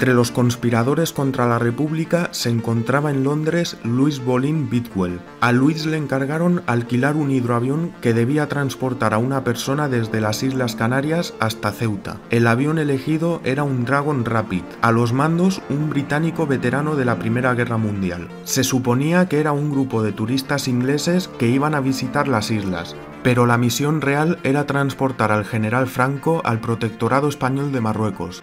Entre los conspiradores contra la República se encontraba en Londres Louis Bolin Bidwell. A Louis le encargaron alquilar un hidroavión que debía transportar a una persona desde las Islas Canarias hasta Ceuta. El avión elegido era un Dragon Rapid, a los mandos un británico veterano de la Primera Guerra Mundial. Se suponía que era un grupo de turistas ingleses que iban a visitar las islas, pero la misión real era transportar al general Franco al protectorado español de Marruecos.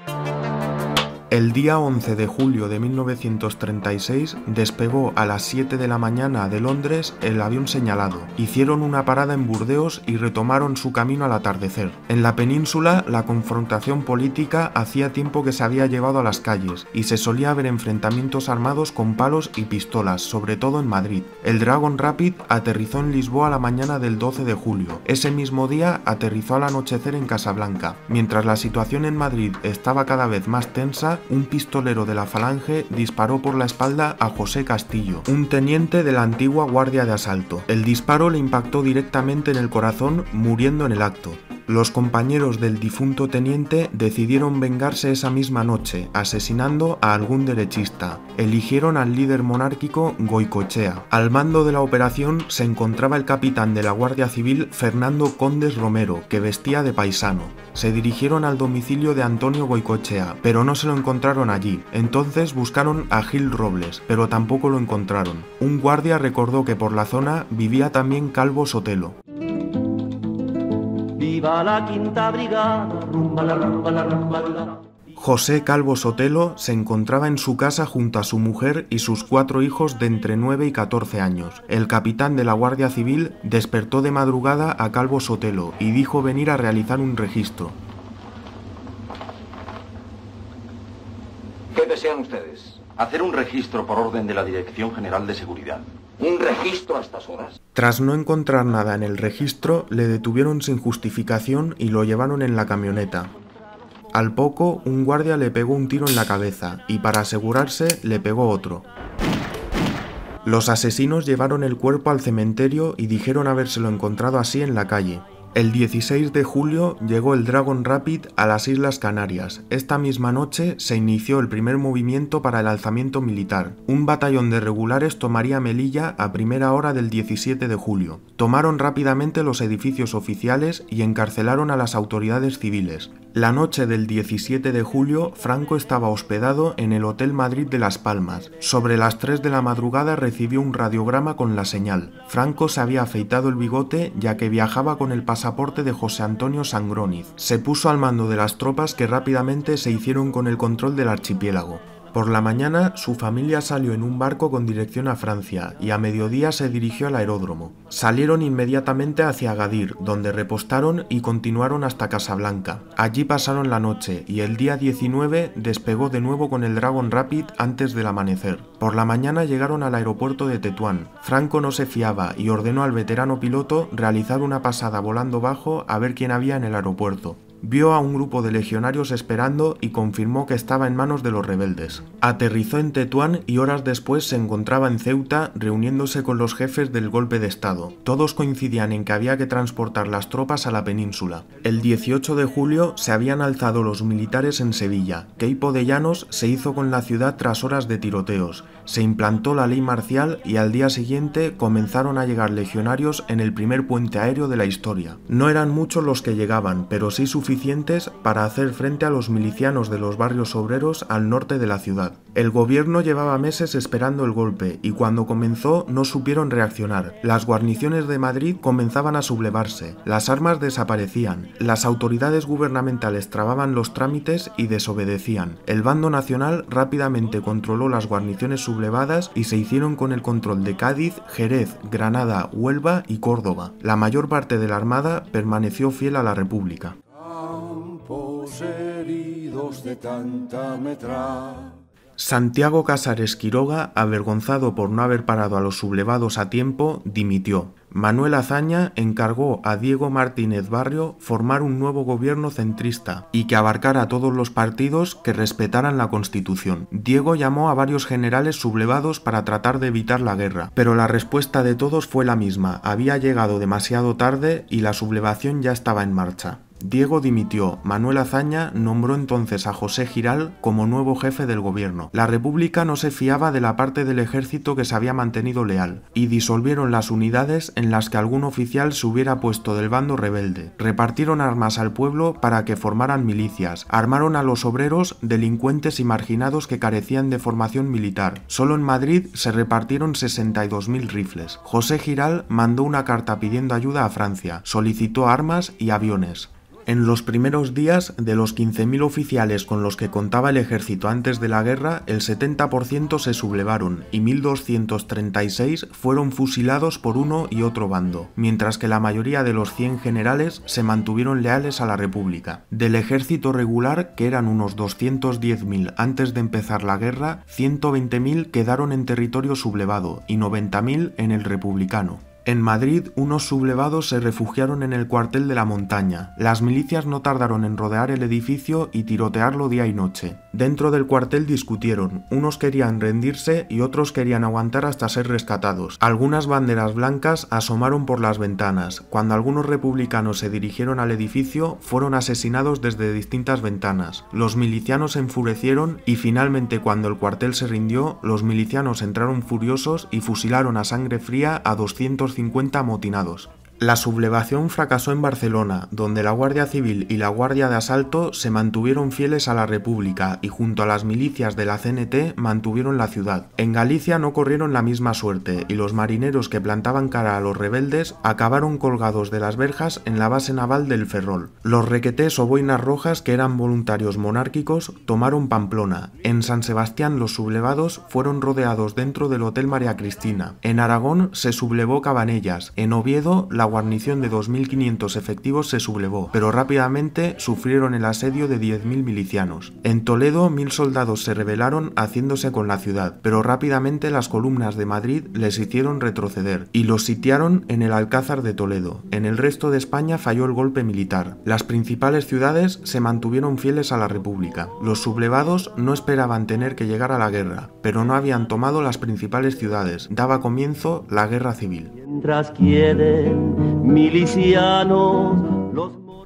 El día 11 de julio de 1936 despegó a las 7 de la mañana de Londres el avión señalado. Hicieron una parada en Burdeos y retomaron su camino al atardecer. En la península, la confrontación política hacía tiempo que se había llevado a las calles y se solía ver enfrentamientos armados con palos y pistolas, sobre todo en Madrid. El Dragon Rapid aterrizó en Lisboa la mañana del 12 de julio. Ese mismo día aterrizó al anochecer en Casablanca. Mientras la situación en Madrid estaba cada vez más tensa, un pistolero de la Falange disparó por la espalda a José Castillo, un teniente de la antigua Guardia de Asalto. El disparo le impactó directamente en el corazón, muriendo en el acto. Los compañeros del difunto teniente decidieron vengarse esa misma noche, asesinando a algún derechista. Eligieron al líder monárquico Goicochea. Al mando de la operación se encontraba el capitán de la Guardia Civil Fernando Condes Romero, que vestía de paisano. Se dirigieron al domicilio de Antonio Goicochea, pero no se lo encontraron allí. Entonces buscaron a Gil Robles, pero tampoco lo encontraron. Un guardia recordó que por la zona vivía también Calvo Sotelo. Viva la quinta brigada, rumba la rumba la rumba la. José Calvo Sotelo se encontraba en su casa junto a su mujer y sus cuatro hijos de entre 9 y 14 años. El capitán de la Guardia Civil despertó de madrugada a Calvo Sotelo y dijo venir a realizar un registro. ¿Qué desean ustedes? Hacer un registro por orden de la Dirección General de Seguridad. ¿Un registro a estas horas? Tras no encontrar nada en el registro, le detuvieron sin justificación y lo llevaron en la camioneta. Al poco, un guardia le pegó un tiro en la cabeza y para asegurarse le pegó otro. Los asesinos llevaron el cuerpo al cementerio y dijeron habérselo encontrado así en la calle. El 16 de julio llegó el Dragon Rapid a las Islas Canarias. Esta misma noche se inició el primer movimiento para el alzamiento militar. Un batallón de regulares tomaría Melilla a primera hora del 17 de julio. Tomaron rápidamente los edificios oficiales y encarcelaron a las autoridades civiles. La noche del 17 de julio, Franco estaba hospedado en el Hotel Madrid de Las Palmas. Sobre las 3 de la madrugada recibió un radiograma con la señal. Franco se había afeitado el bigote ya que viajaba con el pasaporte de José Antonio Sangroniz. Se puso al mando de las tropas que rápidamente se hicieron con el control del archipiélago. Por la mañana su familia salió en un barco con dirección a Francia y a mediodía se dirigió al aeródromo. Salieron inmediatamente hacia Agadir, donde repostaron y continuaron hasta Casablanca. Allí pasaron la noche y el día 19 despegó de nuevo con el Dragon Rapid antes del amanecer. Por la mañana llegaron al aeropuerto de Tetuán. Franco no se fiaba y ordenó al veterano piloto realizar una pasada volando bajo a ver quién había en el aeropuerto vio a un grupo de legionarios esperando y confirmó que estaba en manos de los rebeldes. Aterrizó en Tetuán y horas después se encontraba en Ceuta reuniéndose con los jefes del golpe de Estado. Todos coincidían en que había que transportar las tropas a la península. El 18 de julio se habían alzado los militares en Sevilla. Queipo de Llanos se hizo con la ciudad tras horas de tiroteos. Se implantó la ley marcial y al día siguiente comenzaron a llegar legionarios en el primer puente aéreo de la historia. No eran muchos los que llegaban, pero sí suficientes para hacer frente a los milicianos de los barrios obreros al norte de la ciudad. El gobierno llevaba meses esperando el golpe y cuando comenzó no supieron reaccionar. Las guarniciones de Madrid comenzaban a sublevarse, las armas desaparecían, las autoridades gubernamentales trababan los trámites y desobedecían. El bando nacional rápidamente controló las guarniciones sublevadas y se hicieron con el control de Cádiz, Jerez, Granada, Huelva y Córdoba. La mayor parte de la armada permaneció fiel a la República de tanta Santiago Casares Quiroga, avergonzado por no haber parado a los sublevados a tiempo, dimitió. Manuel Azaña encargó a Diego Martínez Barrio formar un nuevo gobierno centrista y que abarcara a todos los partidos que respetaran la Constitución. Diego llamó a varios generales sublevados para tratar de evitar la guerra, pero la respuesta de todos fue la misma, había llegado demasiado tarde y la sublevación ya estaba en marcha. Diego dimitió, Manuel Azaña nombró entonces a José Giral como nuevo jefe del gobierno. La República no se fiaba de la parte del ejército que se había mantenido leal, y disolvieron las unidades en las que algún oficial se hubiera puesto del bando rebelde. Repartieron armas al pueblo para que formaran milicias, armaron a los obreros, delincuentes y marginados que carecían de formación militar. Solo en Madrid se repartieron 62.000 rifles. José Giral mandó una carta pidiendo ayuda a Francia, solicitó armas y aviones. En los primeros días, de los 15.000 oficiales con los que contaba el ejército antes de la guerra, el 70% se sublevaron y 1.236 fueron fusilados por uno y otro bando, mientras que la mayoría de los 100 generales se mantuvieron leales a la República. Del ejército regular, que eran unos 210.000 antes de empezar la guerra, 120.000 quedaron en territorio sublevado y 90.000 en el republicano. En Madrid, unos sublevados se refugiaron en el cuartel de la montaña. Las milicias no tardaron en rodear el edificio y tirotearlo día y noche. Dentro del cuartel discutieron, unos querían rendirse y otros querían aguantar hasta ser rescatados. Algunas banderas blancas asomaron por las ventanas. Cuando algunos republicanos se dirigieron al edificio, fueron asesinados desde distintas ventanas. Los milicianos se enfurecieron y finalmente cuando el cuartel se rindió, los milicianos entraron furiosos y fusilaron a sangre fría a 200 50 amotinados. La sublevación fracasó en Barcelona, donde la Guardia Civil y la Guardia de Asalto se mantuvieron fieles a la República y junto a las milicias de la CNT mantuvieron la ciudad. En Galicia no corrieron la misma suerte y los marineros que plantaban cara a los rebeldes acabaron colgados de las verjas en la base naval del Ferrol. Los requetés o boinas rojas, que eran voluntarios monárquicos, tomaron Pamplona. En San Sebastián los sublevados fueron rodeados dentro del Hotel María Cristina. En Aragón se sublevó Cabanellas. En Oviedo la guarnición de 2.500 efectivos se sublevó, pero rápidamente sufrieron el asedio de 10.000 milicianos. En Toledo, mil soldados se rebelaron haciéndose con la ciudad, pero rápidamente las columnas de Madrid les hicieron retroceder y los sitiaron en el Alcázar de Toledo. En el resto de España falló el golpe militar. Las principales ciudades se mantuvieron fieles a la República. Los sublevados no esperaban tener que llegar a la guerra, pero no habían tomado las principales ciudades. Daba comienzo la guerra civil. Mientras quieren milicianos,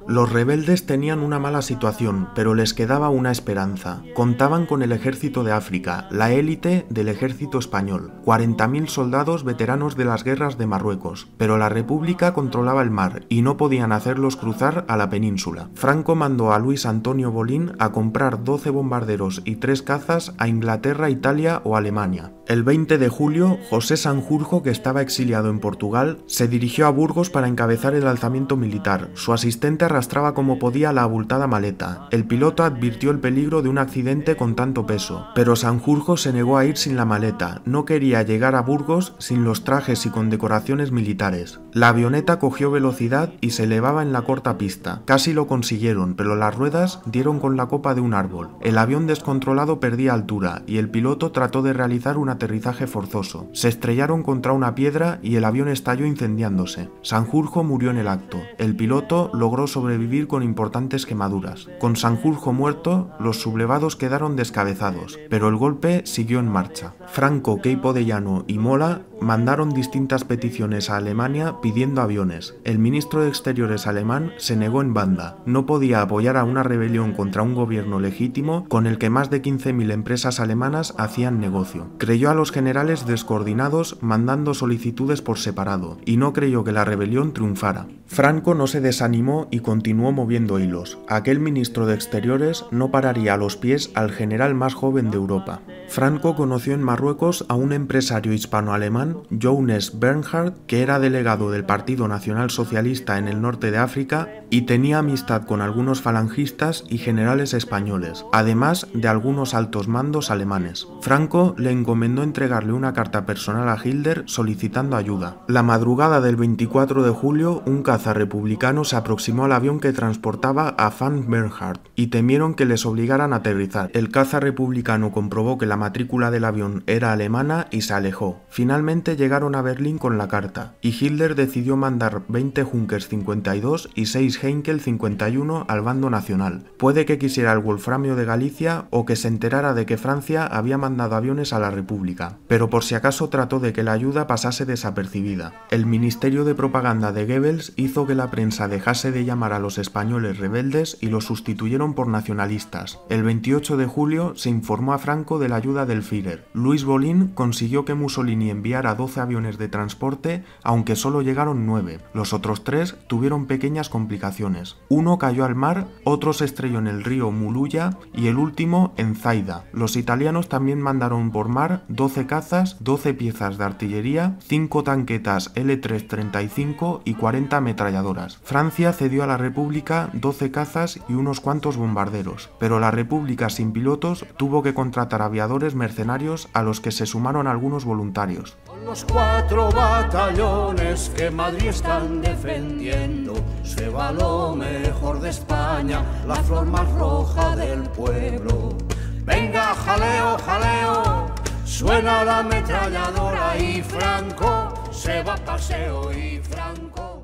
los rebeldes tenían una mala situación, pero les quedaba una esperanza. Contaban con el ejército de África, la élite del ejército español, 40.000 soldados veteranos de las guerras de Marruecos, pero la República controlaba el mar y no podían hacerlos cruzar a la península. Franco mandó a Luis Antonio Bolín a comprar 12 bombarderos y 3 cazas a Inglaterra, Italia o Alemania. El 20 de julio, José Sanjurjo, que estaba exiliado en Portugal, se dirigió a Burgos para encabezar el alzamiento militar. Su asistente arrastraba como podía la abultada maleta. El piloto advirtió el peligro de un accidente con tanto peso, pero Sanjurjo se negó a ir sin la maleta. No quería llegar a Burgos sin los trajes y condecoraciones militares. La avioneta cogió velocidad y se elevaba en la corta pista. Casi lo consiguieron, pero las ruedas dieron con la copa de un árbol. El avión descontrolado perdía altura y el piloto trató de realizar un aterrizaje forzoso. Se estrellaron contra una piedra y el avión estalló incendiándose. Sanjurjo murió en el acto. El piloto logró sobrevivir con importantes quemaduras. Con Sanjurjo muerto, los sublevados quedaron descabezados, pero el golpe siguió en marcha. Franco, Queipo de Llano y Mola mandaron distintas peticiones a Alemania pidiendo aviones. El ministro de Exteriores alemán se negó en banda. No podía apoyar a una rebelión contra un gobierno legítimo con el que más de 15.000 empresas alemanas hacían negocio. Creyó a los generales descoordinados mandando solicitudes por separado y no creyó que la rebelión triunfara. Franco no se desanimó y continuó moviendo hilos. Aquel ministro de Exteriores no pararía a los pies al general más joven de Europa. Franco conoció en Marruecos a un empresario hispano-alemán, Johannes Bernhard, que era delegado del Partido Nacional Socialista en el norte de África y tenía amistad con algunos falangistas y generales españoles, además de algunos altos mandos alemanes. Franco le encomendó entregarle una carta personal a Hitler solicitando ayuda. La madrugada del 24 de julio, un caza republicano se aproximó al avión que transportaba a Van Bernhard y temieron que les obligaran a aterrizar. El caza republicano comprobó que la matrícula del avión era alemana y se alejó. Finalmente Llegaron a Berlín con la carta, y Hitler decidió mandar 20 Junkers 52 y 6 Heinkel 51 al bando nacional. Puede que quisiera el Wolframio de Galicia o que se enterara de que Francia había mandado aviones a la República, pero por si acaso trató de que la ayuda pasase desapercibida. El Ministerio de Propaganda de Goebbels hizo que la prensa dejase de llamar a los españoles rebeldes y los sustituyeron por nacionalistas. El 28 de julio se informó a Franco de la ayuda del Führer. Luis Bolín consiguió que Mussolini enviara 12 aviones de transporte, aunque solo llegaron 9. Los otros tres tuvieron pequeñas complicaciones. Uno cayó al mar, otro se estrelló en el río Muluya y el último en Zaida. Los italianos también mandaron por mar 12 cazas, 12 piezas de artillería, 5 tanquetas L-335 y 40 ametralladoras. Francia cedió a la República 12 cazas y unos cuantos bombarderos, pero la República sin pilotos tuvo que contratar aviadores mercenarios a los que se sumaron algunos voluntarios. Los cuatro batallones que Madrid están defendiendo, se va lo mejor de España, la flor más roja del pueblo. Venga, jaleo, jaleo, suena la ametralladora y Franco se va a paseo y Franco.